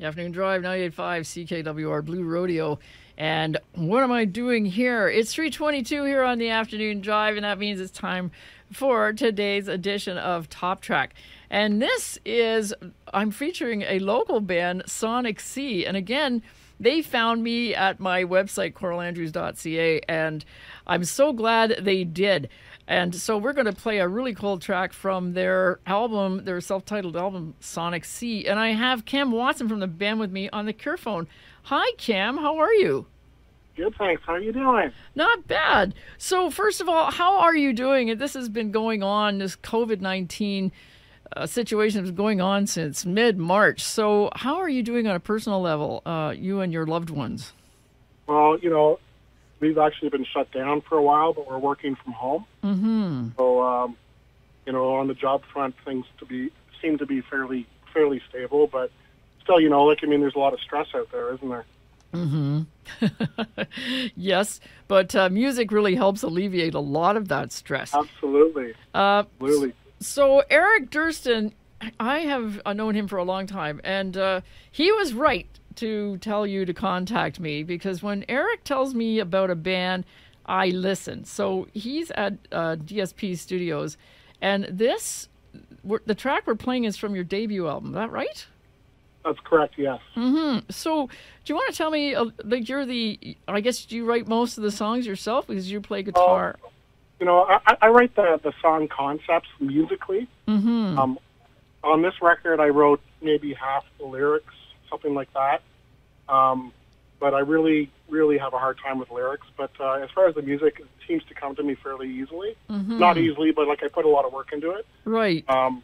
Afternoon Drive 98.5 CKWR Blue Rodeo. And what am I doing here? It's 322 here on the Afternoon Drive, and that means it's time for today's edition of Top Track. And this is, I'm featuring a local band, Sonic Sea. And again, they found me at my website, coralandrews.ca, and I'm so glad they did. And so we're going to play a really cool track from their album, their self-titled album, Sonic Sea. And I have Cam Watson from the band with me on the Cure phone. Hi, Cam. How are you? Good, thanks. How are you doing? Not bad. So first of all, how are you doing? This has been going on. This COVID nineteen uh, situation been going on since mid March. So how are you doing on a personal level, uh, you and your loved ones? Well, you know, we've actually been shut down for a while, but we're working from home. Mm-hmm. So, um, you know, on the job front, things to be seem to be fairly fairly stable, but still, you know, like I mean, there's a lot of stress out there, isn't there? Mm-hmm. yes, but uh, music really helps alleviate a lot of that stress. Absolutely. Uh, Absolutely. So Eric Durston, I have known him for a long time, and uh, he was right to tell you to contact me because when Eric tells me about a band, I listen. So he's at uh, DSP Studios, and this, the track we're playing is from your debut album. Is that right? That's correct. Yes. Mm-hmm. So, do you want to tell me, uh, like, you're the? I guess you write most of the songs yourself because you play guitar. Uh, you know, I, I write the the song concepts musically. Mm-hmm. Um, on this record, I wrote maybe half the lyrics, something like that. Um, but I really, really have a hard time with lyrics. But uh, as far as the music, it seems to come to me fairly easily. Mhm. Not easily, but like I put a lot of work into it. Right. Um,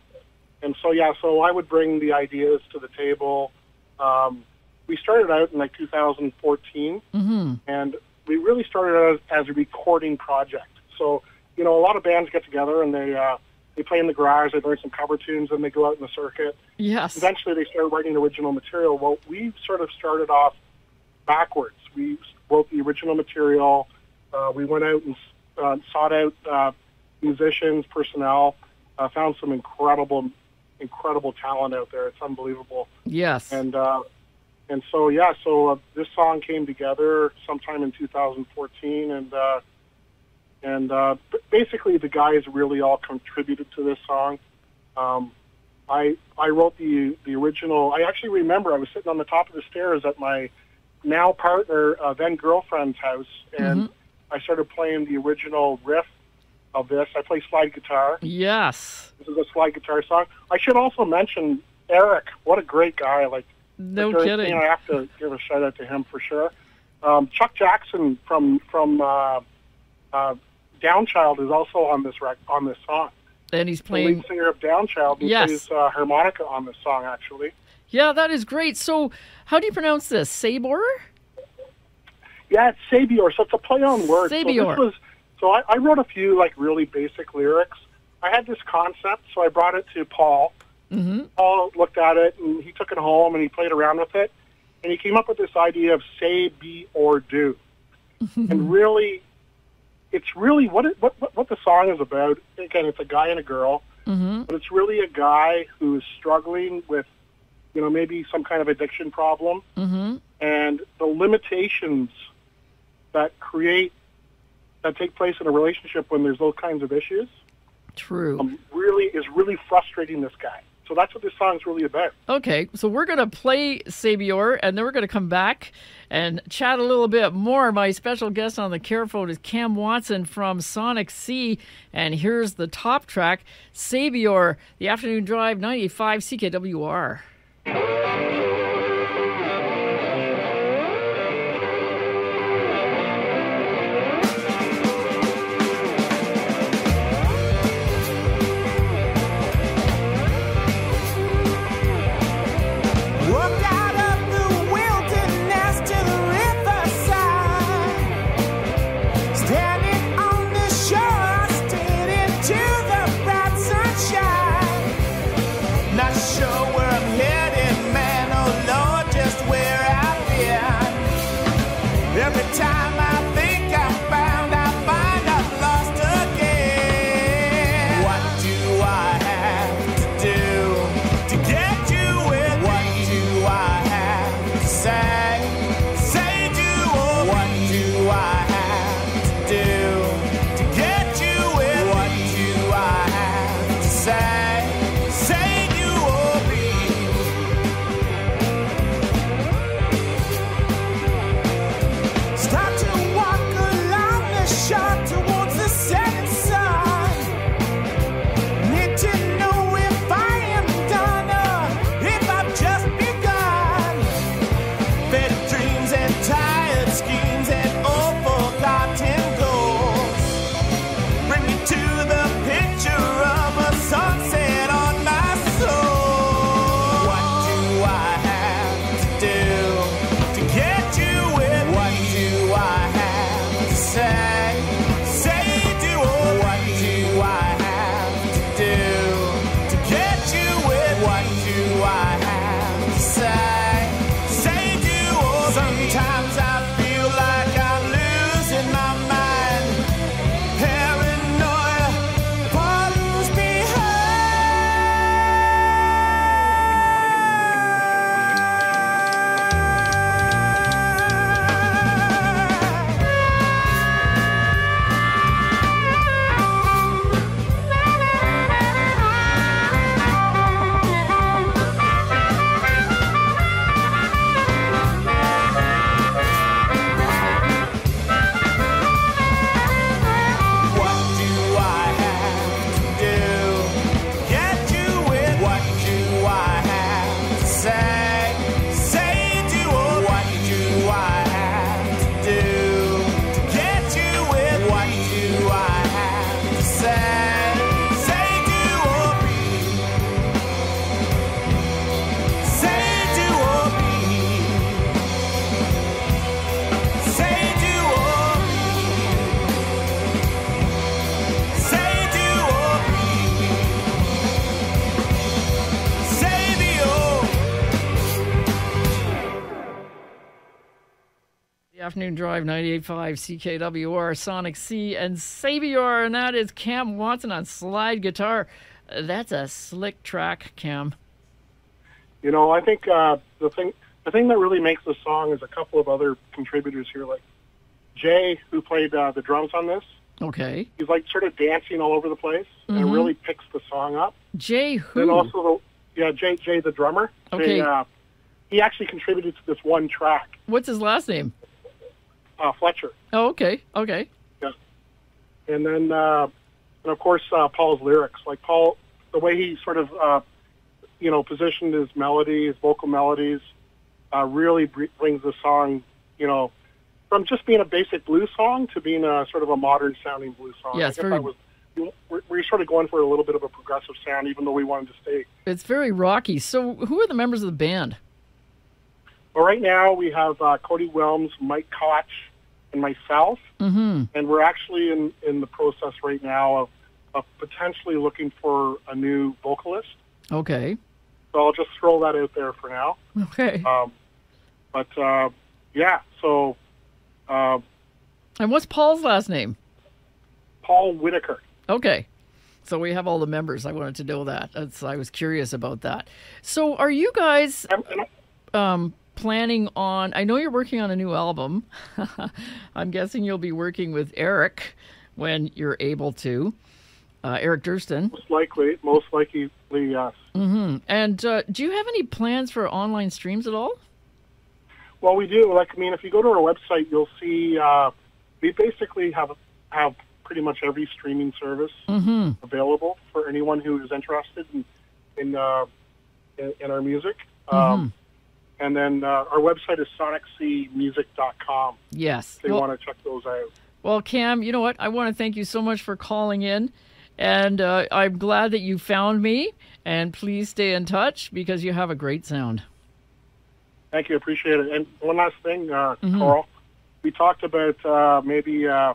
and so, yeah, so I would bring the ideas to the table. Um, we started out in like 2014, Mm-hmm. and we really started out as, as a recording project. So, you know, a lot of bands get together and they uh, they play in the garage, they learn some cover tunes, and they go out in the circuit. Yes. Eventually, they start writing original material. Well, we sort of started off backwards. We wrote the original material. Uh, we went out and uh, sought out uh, musicians, personnel, uh, found some incredible, incredible talent out there. It's unbelievable. Yes. And uh, and so yeah, so uh, this song came together sometime in 2014, and uh, and uh, basically the guys really all contributed to this song. Um, I I wrote the the original. I actually remember I was sitting on the top of the stairs at my now partner, uh, then girlfriend's house, and I started playing the original riff of this. I play slide guitar. yes. This is a slide guitar song. I should also mention Eric. What a great guy! Like No kidding. You know, I have to give a shout out to him for sure. Um, Chuck Jackson from from uh, uh, Downchild is also on this rec- on this song. and he's The playing. lead singer of Downchild. He Yes. plays uh, harmonica on this song actually. Yeah, that is great. So, how do you pronounce this? Sabor? Yeah, it's Saybeor, so it's a play on words. So, Saybeor. this was, so I, I wrote a few like really basic lyrics. I had this concept, so I brought it to Paul. Mm-hmm. Paul looked at it and he took it home and he played around with it, and he came up with this idea of say, be, or do. and really, it's really what, it, what what the song is about. Again, it's a guy and a girl, Mm-hmm. but it's really a guy who is struggling with, you know, maybe some kind of addiction problem Mm-hmm. and the limitations that create that take place in a relationship when there's those kinds of issues True. um, really is really frustrating this guy. So that's what this song's really about. Okay, so we're going to play Saybeor, and then we're going to come back and chat a little bit more. My special guest on the care phone is Cam Watson from Sonic Sea, and here's the top track, Saybeor, the afternoon drive, 95 CKWR. Afternoon drive 98.5 CKWR Sonic Sea and Savior, and that is Cam Watson on slide guitar. That's a slick track, Cam. You know, I think uh, the thing the thing that really makes the song is a couple of other contributors here, like Jay, who played uh, the drums on this. Okay. He's like sort of dancing all over the place, and it really picks the song up. Jay who? Then also, the, yeah, Jay, Jay the drummer. Okay. Jay, uh, he actually contributed to this one track, What's his last name? Uh, Fletcher, Oh, okay. Okay. Yeah. and then uh, and of course uh, Paul's lyrics. Like Paul, the way he sort of uh, you know positioned his melodies, vocal melodies, uh, really br- brings the song, you know, from just being a basic blues song to being a sort of a modern sounding blues song. Yeah, it's very- was. We're, we're sort of going for a little bit of a progressive sound, even though we wanted to stay It's very rocky. So, who are the members of the band? Well, right now we have uh, Cody Wilms, Mike Koch, and myself, Mm-hmm. and we're actually in, in the process right now of, of potentially looking for a new vocalist. Okay. So I'll just throw that out there for now. Okay. Um, but uh, yeah, so uh, And what's Paul's last name? Paul Whitaker. Okay. So we have all the members. I wanted to know that. That's, I was curious about that. So are you guys um, planning on? I know you're working on a new album. I'm guessing you'll be working with Eric when you're able to. Uh, Eric Durston. most likely, most likely, yes. And uh, do you have any plans for online streams at all? Well, we do. Like, I mean, if you go to our website, you'll see uh, we basically have have pretty much every streaming service available for anyone who is interested in in uh, in, in our music. Um, and then uh, our website is sonicseamusic.com. Yes. If they Well- want to check those out. Well, Cam, you know what? I want to thank you so much for calling in. And uh, I'm glad that you found me. And please stay in touch because you have a great sound. Thank you, appreciate it. And one last thing, uh, Mm-hmm. Carl, we talked about uh, maybe uh,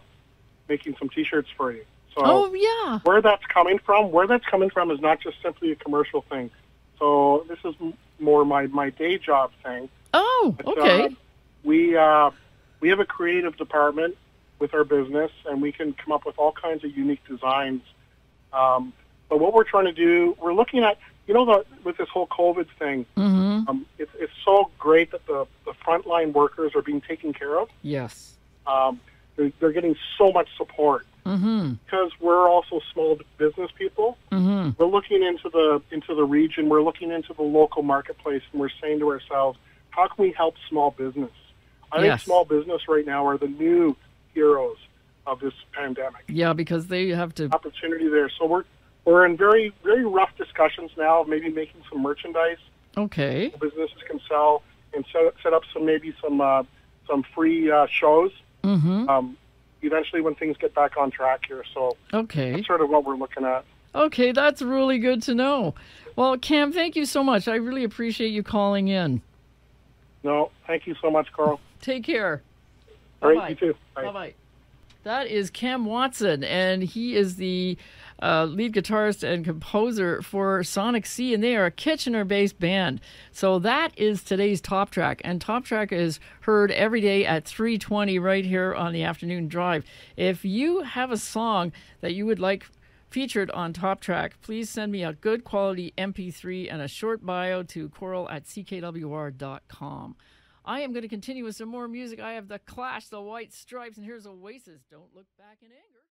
making some T-shirts for you. So Oh, yeah. where that's coming from, where that's coming from is not just simply a commercial thing. So this is more my, my day job thing. Oh, But, okay. uh, we uh, we have a creative department with our business, and we can come up with all kinds of unique designs. Um, but what we're trying to do, we're looking at, you know, the, with this whole COVID thing, Mm-hmm. um, it's, it's so great that the, the frontline workers are being taken care of. Yes. Um, they're, they're getting so much support Mm-hmm. because we're also small business people. Mm-hmm. We're looking into the into the region. We're looking into the local marketplace, and we're saying to ourselves, how can we help small business? I think small business right now are the new heroes of this pandemic. Yeah, because they have to. Opportunity there. So we're we're in very very rough discussions now of maybe making some merchandise Okay. businesses can sell and set, set up some maybe some uh, some free uh, shows. Mm-hmm. Um, eventually, when things get back on track here, so Okay. that's sort of what we're looking at. Okay, that's really good to know. Well, Cam, thank you so much. I really appreciate you calling in. No, thank you so much, Carl. Take care. All right, Bye-bye. you too. Bye. Bye bye. That is Cam Watson, and he is the uh, lead guitarist and composer for Sonic Sea, and they are a Kitchener based band. So that is today's top track. And top track is heard every day at 320 right here on the afternoon drive. If you have a song that you would like featured on Top Track, please send me a good quality MP3 and a short bio to coral at ckwr.com. I am going to continue with some more music. I have The Clash, The White Stripes, and here's Oasis. Don't look back in anger.